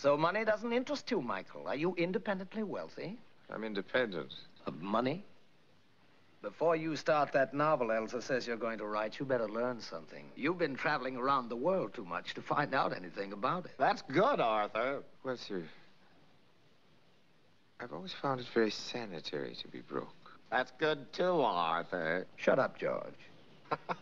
So money doesn't interest you, Michael. Are you independently wealthy? I'm independent. Of money? Before you start that novel Elsa says you're going to write, you better learn something. You've been traveling around the world too much to find out anything about it. That's good, Arthur. Well, sir, I've always found it very sanitary to be broke. That's good too, Arthur. Shut up, George.